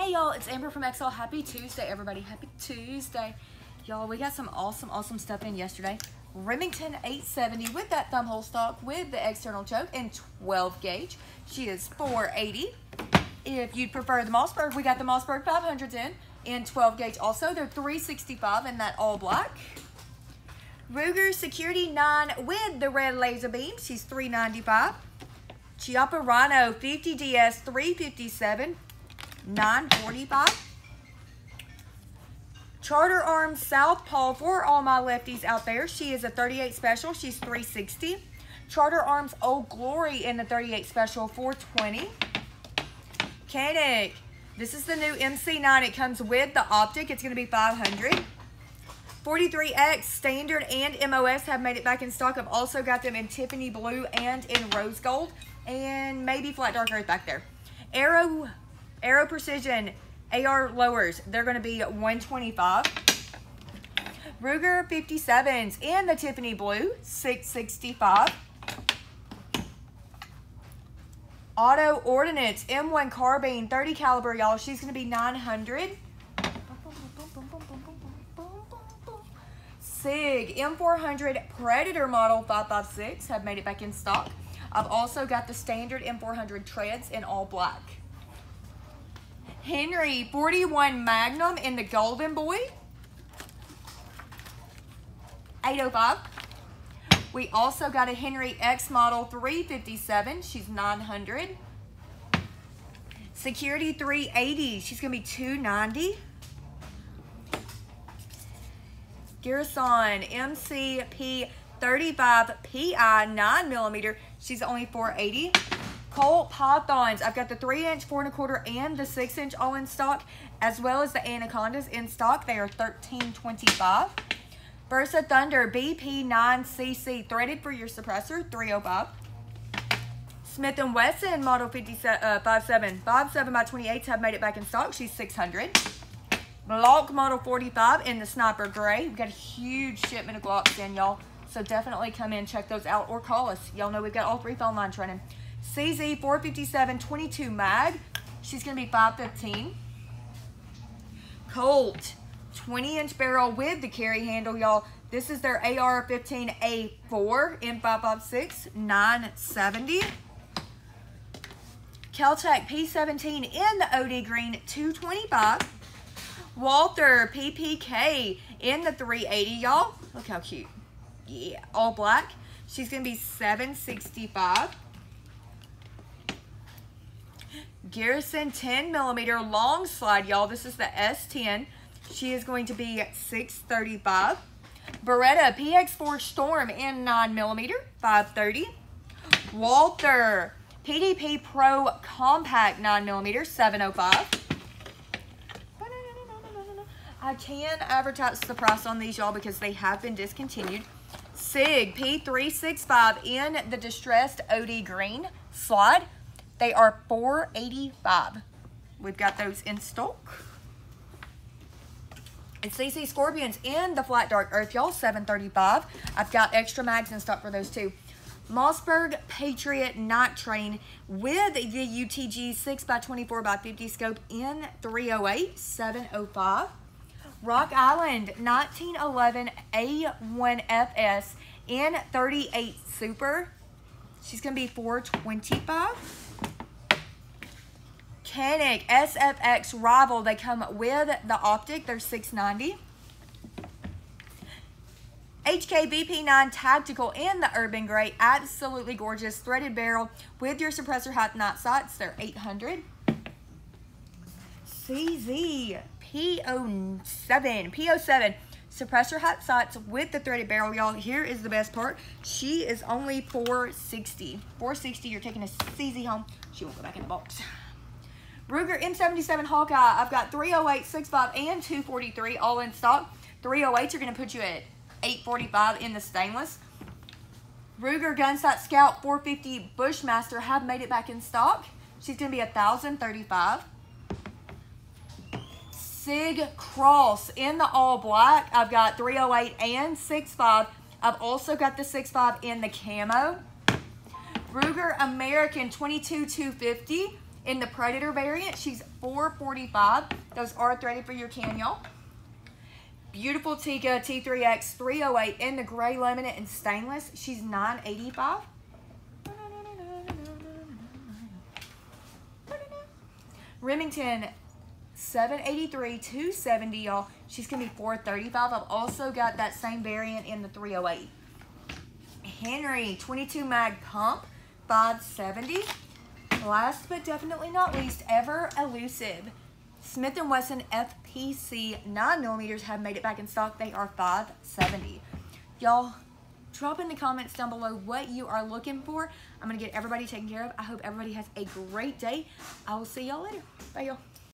Hey y'all, it's Amber from Exile. Happy Tuesday, everybody. Happy Tuesday. Y'all, we got some awesome, awesome stuff in yesterday. Remington 870 with that thumb hole stock with the external choke and 12 gauge. She is 480. If you'd prefer the Mossberg, we got the Mossberg 500s in in 12 gauge also. They're 365 in that all black. Ruger Security 9 with the red laser beam. She's 395. Chiappa Rhino 50DS 357, 945. Charter Arms Southpaw for all my lefties out there. She is a 38 special. She's 360. Charter Arms Old Glory in the 38 special 420. Canik. This is the new MC9. It comes with the optic. It's going to be 500. 43X Standard and MOS have made it back in stock. I've also got them in Tiffany Blue and in Rose Gold. And maybe Flat Dark Earth back there. Aero, Aero Precision AR lowers. They're going to be 125 Ruger 57s in the Tiffany Blue, 665 Auto Ordnance M1 Carbine 30 caliber, y'all. She's going to be 900 SIG M400 Predator model 556 have made it back in stock. I've also got the standard M400 treads in all black. Henry 41 Magnum in the Golden Boy. 805. We also got a Henry X model 357. She's 900. Security 380. She's going to be 290. Girsan MCP 35 PI 9 millimeter. She's only 480. Colt Pythons. I've got the 3 inch, 4 and a quarter, and the 6 inch all in stock, as well as the Anacondas in stock. They are 1325. Bersa Thunder BP9CC threaded for your suppressor, 305. Smith & Wesson Model 57, uh, 57, 57 by 28s have made it back in stock. She's 600. Glock Model 45 in the Sniper Gray. We've got a huge shipment of Glocks in, y'all. So definitely come in, check those out, or call us. Y'all know we've got all three phone lines running. CZ 457 22 mag. She's going to be 515. Colt 20 inch barrel with the carry handle, y'all. This is their AR-15A4 M556 970. Keltec P17 in the OD green 225. Walther PPK in the 380, y'all. Look how cute. Yeah, all black. She's going to be 765. Girsan 10 millimeter long slide, y'all. This is the S10. She is going to be at 635. Beretta PX4 Storm in 9 millimeter, 530. Walther PDP Pro Compact 9 millimeter, 705. I can advertise the price on these, y'all, because they have been discontinued. SIG P365 in the distressed OD green slide. They are 485 We've got those in stock. And CZ Scorpions in the Flat Dark Earth, y'all, 735 I've got extra mags in stock for those too. Mossberg Patriot Night Train with the UTG 6x24x50 scope in 308, 705 Rock Island 1911 A1FS in 38 Super. She's going to be 425 Canik SFX Rival. They come with the optic. They're 690 HK VP9 Tactical in the Urban Gray. Absolutely gorgeous. Threaded barrel with your suppressor height night sights. They're 800 CZ P07. P07 suppressor hot sights with the threaded barrel y'all here is the best part she is only 460 460 you're taking a cz home she won't go back in the box ruger m77 hawkeye i've got 308 65 and 243 all in stock 308 you're going to put you at 845 in the stainless ruger gunsight scout 450 bushmaster have made it back in stock she's going to be 1035 Sig Cross in the all black. I've got 308 and 65. I've also got the 65 in the camo. Ruger American 22 250 In the Predator variant, she's 445. Those are threaded for your can, y'all. Beautiful Tikka T3X 308 in the gray laminate and stainless. She's 985. Remington 783 270 y'all she's gonna be 435 i've also got that same variant in the 308 henry 22 mag pump 570 last but definitely not least ever elusive smith & wesson fpc 9 millimeters have made it back in stock. They are 570 y'all drop in the comments down below what you are looking for. I'm gonna get everybody taken care of. I hope everybody has a great day. I will see y'all later. Bye y'all